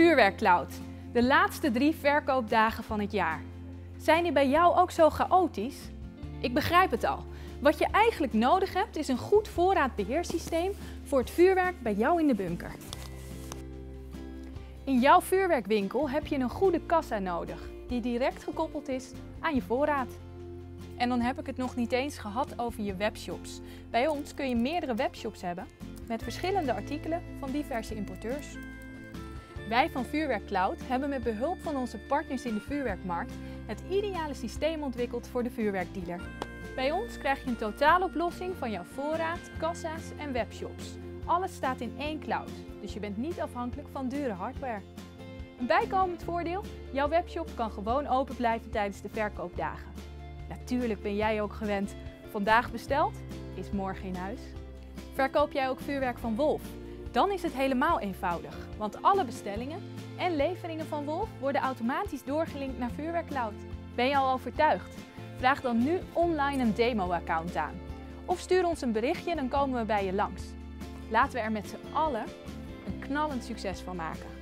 Vuurwerkcloud, de laatste drie verkoopdagen van het jaar. Zijn die bij jou ook zo chaotisch? Ik begrijp het al. Wat je eigenlijk nodig hebt is een goed voorraadbeheersysteem voor het vuurwerk bij jou in de bunker. In jouw vuurwerkwinkel heb je een goede kassa nodig die direct gekoppeld is aan je voorraad. En dan heb ik het nog niet eens gehad over je webshops. Bij ons kun je meerdere webshops hebben met verschillende artikelen van diverse importeurs. Wij van Vuurwerk Cloud hebben met behulp van onze partners in de vuurwerkmarkt het ideale systeem ontwikkeld voor de vuurwerkdealer. Bij ons krijg je een totaaloplossing van jouw voorraad, kassa's en webshops. Alles staat in één cloud, dus je bent niet afhankelijk van dure hardware. Een bijkomend voordeel, jouw webshop kan gewoon open blijven tijdens de verkoopdagen. Natuurlijk ben jij ook gewend, vandaag besteld, is morgen in huis. Verkoop jij ook vuurwerk van Wolf? Dan is het helemaal eenvoudig, want alle bestellingen en leveringen van Wolf worden automatisch doorgelinkt naar Vuurwerk Cloud. Ben je al overtuigd? Vraag dan nu online een demo-account aan. Of stuur ons een berichtje, dan komen we bij je langs. Laten we er met z'n allen een knallend succes van maken.